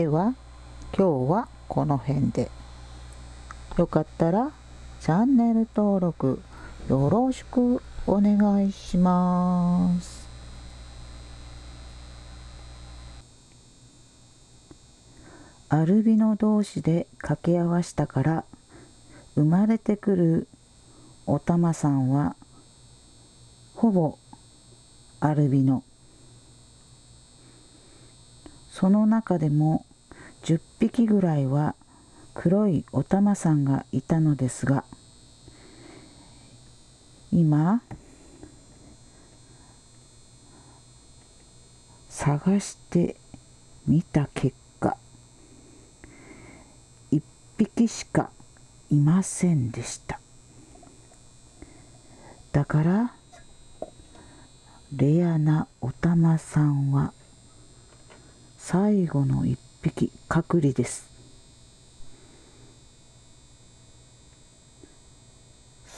では今日はこの辺で。よかったらチャンネル登録よろしくお願いします。アルビノ同士で掛け合わしたから生まれてくるおたまさんはほぼアルビノ。その中でも10匹ぐらいは黒いおたまさんがいたのですが今探してみた結果1匹しかいませんでした。だからレアなおたまさんは最後の1匹隔離です。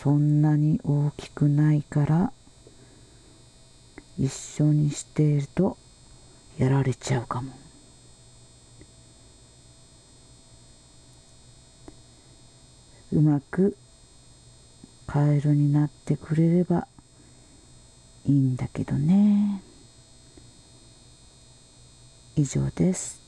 そんなに大きくないから一緒にしているとやられちゃうかも。うまくカエルになってくれればいいんだけどね。以上です。